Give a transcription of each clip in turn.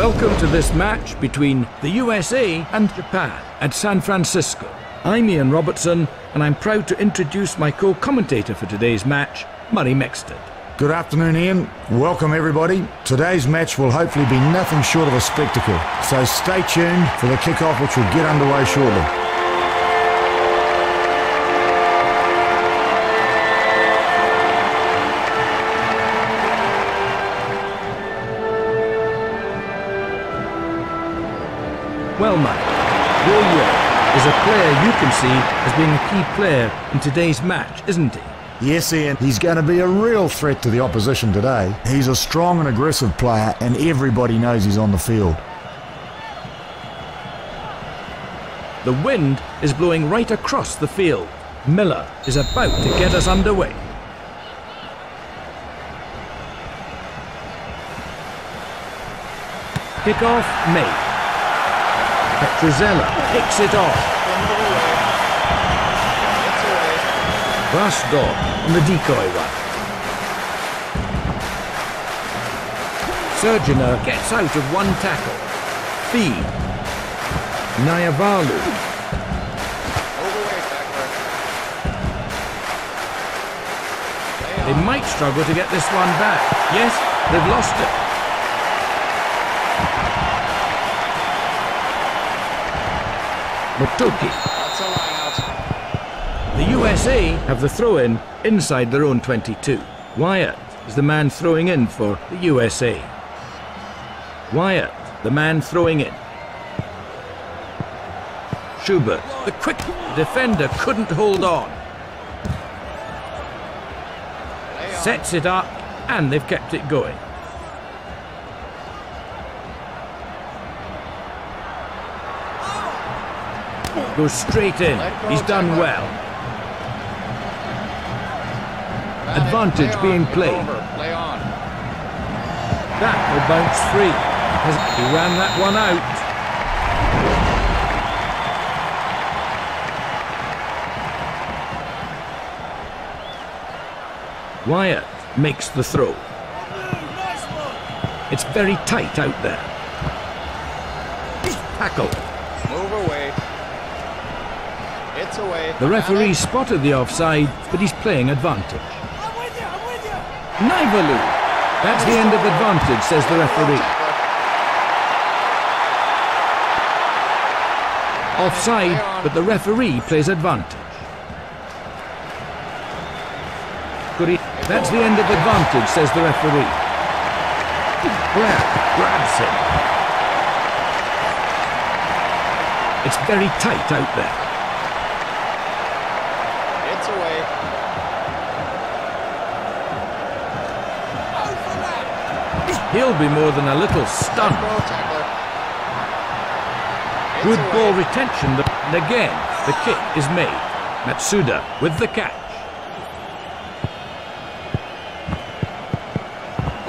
Welcome to this match between the USA and Japan at San Francisco. I'm Ian Robertson, and I'm proud to introduce my co commentator for today's match, Murray Mexted. Good afternoon, Ian. Welcome, everybody. Today's match will hopefully be nothing short of a spectacle, so stay tuned for the kickoff, which will get underway shortly. Well, Mike, William is a player you can see as being a key player in today's match, isn't he? Yes, Ian. He's going to be a real threat to the opposition today. He's a strong and aggressive player, and everybody knows he's on the field. The wind is blowing right across the field. Miller is about to get us underway. Kick-off made. Petruzella picks it off. Rasdor on the decoy run. Surgener gets out of one tackle. Feed. Nyavalu. They might struggle to get this one back. Yes, they've lost it. Motoki. That's a line out. The USA have the throw-in inside their own 22. Wyatt is the man throwing in for the USA. Wyatt, the man throwing in. Schubert, the quick defender couldn't hold on. Sets it up, and they've kept it going. Goes straight in. He's done well. Advantage being played. That will bounce free. He ran that one out. Wyatt makes the throw. It's very tight out there. Tackle. The referee spotted the offside, but he's playing advantage. Naivalu. That's the end of advantage, says the referee. Offside, but the referee plays advantage. That's the end of advantage, says the referee. Blair grabs him. It's very tight out there. He'll be more than a little stunned. Good ball retention, and again, the kick is made. Matsuda with the catch.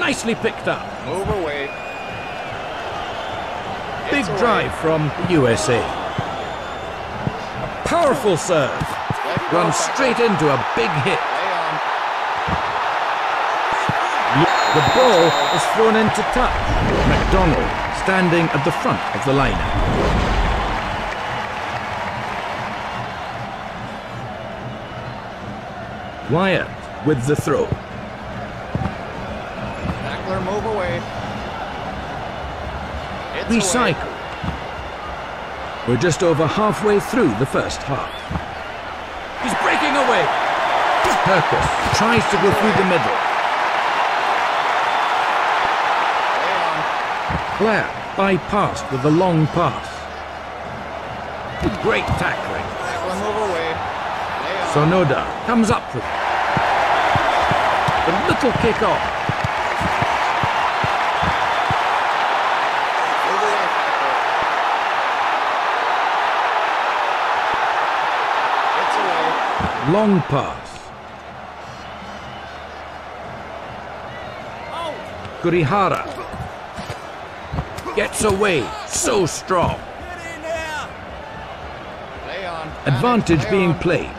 Nicely picked up. Move away. Big drive from USA. A powerful serve. Runs straight into a big hit. The ball is thrown into touch. McDonald standing at the front of the lineup. Wyatt with the throw. Tackler move away. It's Recycle. Away. We're just over halfway through the first half. He's breaking away. Perkins tries to go through the middle. Blair bypassed with a long pass. Great tackling. Sonoda comes up with it. The little kick off. Long pass. Kurihara Gets away. So strong. Advantage being played.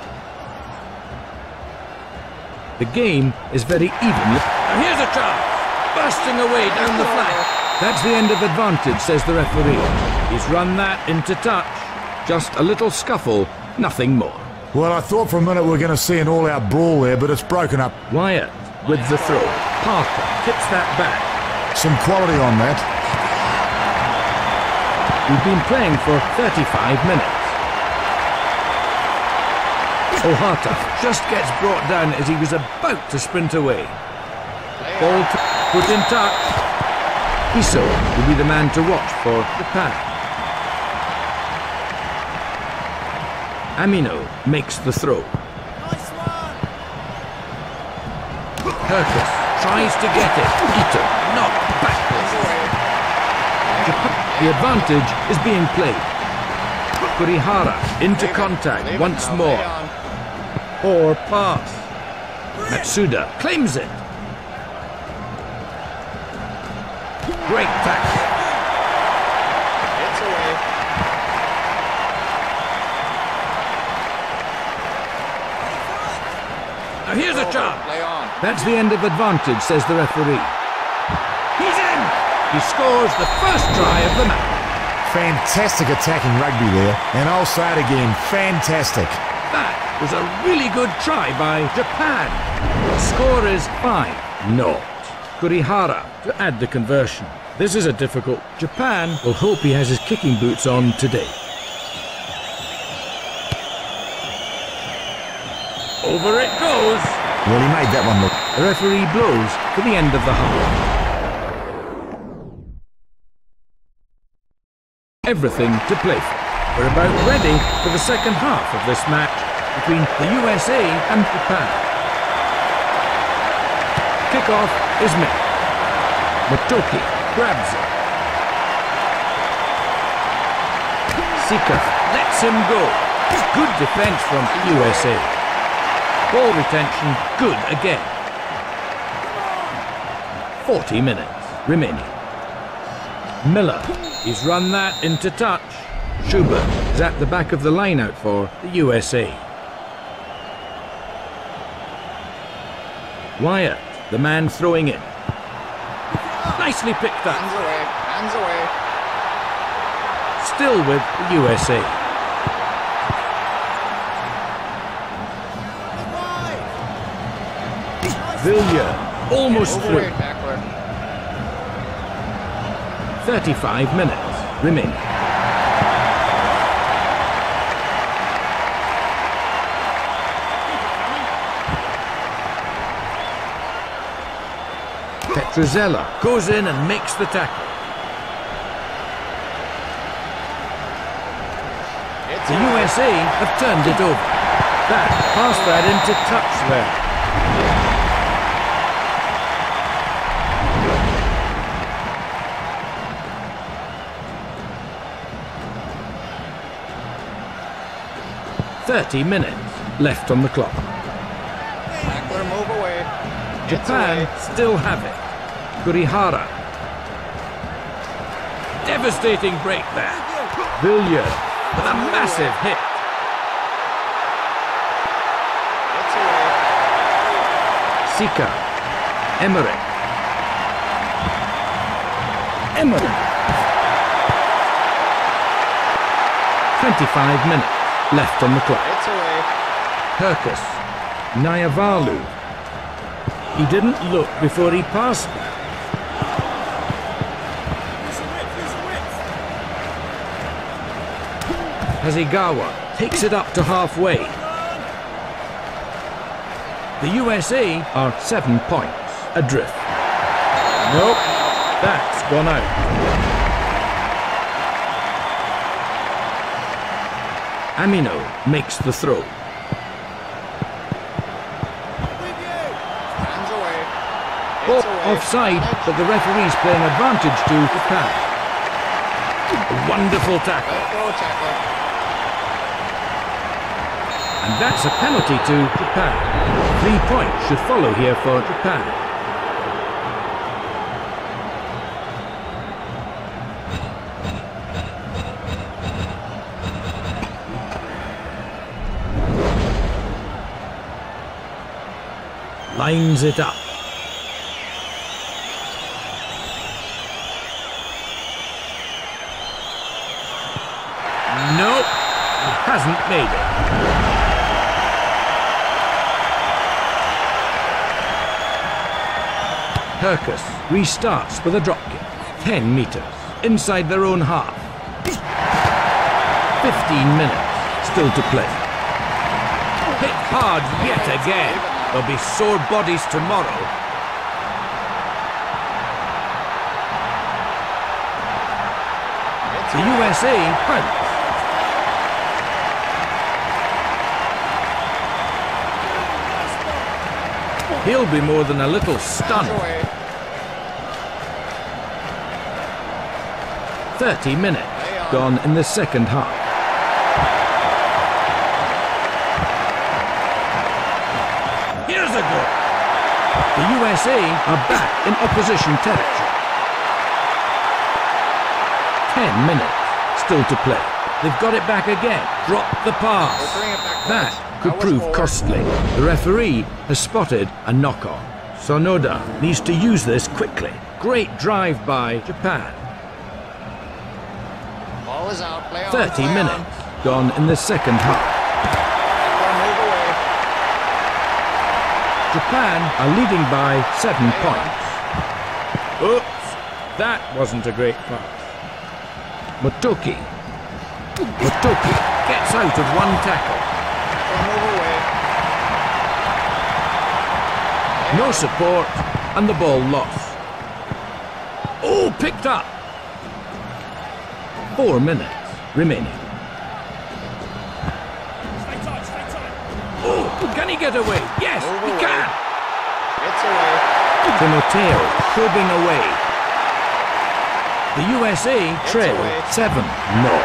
The game is very even. And here's a chance. Bursting away down the flank. That's the end of advantage, says the referee. He's run that into touch. Just a little scuffle, nothing more. Well, I thought for a minute we were going to see an all-out brawl there, but it's broken up. Wyatt with the throw. Parker tips that back. Some quality on that. We've been playing for 35 minutes. Ohata just gets brought down as he was about to sprint away. Ball put in touch. Iso will be the man to watch for Japan. Amino makes the throw. Hercus tries to get it. Ito. Japan, the advantage is being played. Kurihara into contact once more. Poor pass. Matsuda claims it. Great tackle. Away. Now here's a chance. That's the end of advantage, says the referee. He scores the first try of the match. Fantastic attacking rugby there, and I'll say it again, fantastic. That was a really good try by Japan. The score is 5 0. Kurihara to add the conversion. This is a difficult. Japan will hope he has his kicking boots on today. Over it goes. Well, he made that one look. The referee blows for the end of the half. Everything to play for. We're about ready for the second half of this match between the USA and Japan. Kickoff is made. Motoki grabs it. Sika lets him go. Good defense from USA. Ball retention good again. 40 minutes remaining. Miller, he's run that into touch. Schubert is at the back of the line out for the USA. Wyatt, the man throwing it. Nicely picked up. Hands away. Hands away. Still with the USA. Villiers, almost through. Away, tackler. 35 minutes remaining. Petruzella goes in and makes the tackle. The. USA have turned it over. That passed that into touch there. Thirty minutes left on the clock. Tackler, move away. Japan still have it. Kurihara. Devastating break there. Villiers with a massive hit. Sika. Emerick. Emerick. 25 minutes left on the clock. It's away. Hercus. Nayavalu. He didn't look before he passed. That. Hasegawa takes it up to halfway. The USA are seven points adrift. Nope, that's gone out. Amino makes the throw. Oh, offside, but the referee's playing advantage to Japan. A wonderful tackle. Let go, tackler. And that's a penalty to Japan. Three points should follow here for Japan. Lines it up. Nope, he hasn't made it. Hercus restarts with a drop kick. 10 metres, inside their own half. 15 minutes, still to play. Hit hard yet again. There'll be sore bodies tomorrow. The USA pounce. He'll be more than a little stunned. 30 minutes gone in the second half. The USA are back in opposition territory. 10 minutes still to play. They've got it back again. Drop the pass. We'll bring it back That could prove costly. The referee has spotted a knock-on. Sonoda needs to use this quickly. Great drive by Japan. Ball is out. Play on. 30 minutes gone in the second half. Eckler, move away. Japan are leading by seven points. Oops, that wasn't a great pass. Motoki. Motoki gets out of one tackle. No support, and the ball lost. Oh, picked up. Four minutes remaining. Get away? Yes, Move he away. can. It's away. Timoteo probing away. The USA trail 7 0.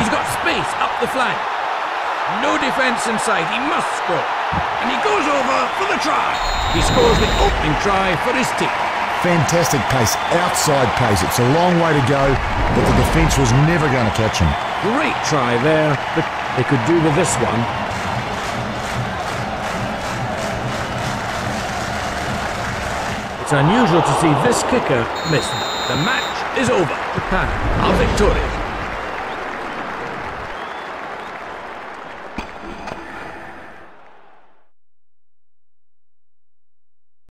He's got space up the flank. No defence inside. He must score. And he goes over for the try. He scores the opening try for his team. Fantastic pace, outside pace. It's a long way to go, but the defence was never going to catch him. Great try there, but they could do with this one. It's unusual to see this kicker miss. The match is over. Japan are victorious.